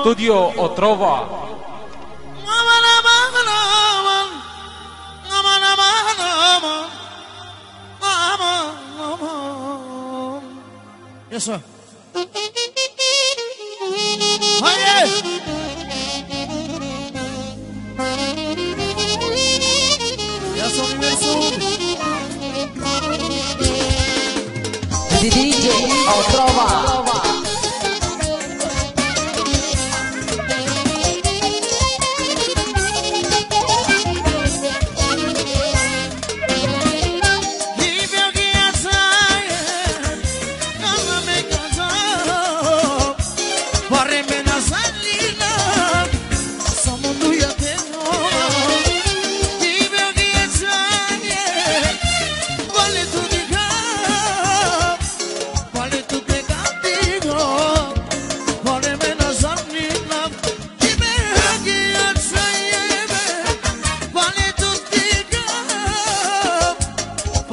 Studio Otrova. Yes, sir. DJ Otrova.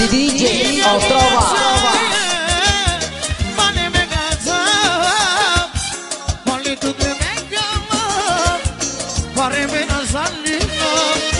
și DJ Ostrova Moli tu te mega, pare bine să-l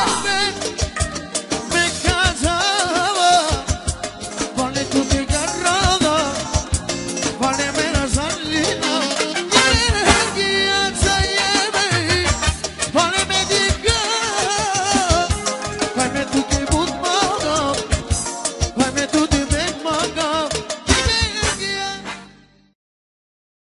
Vai me educar.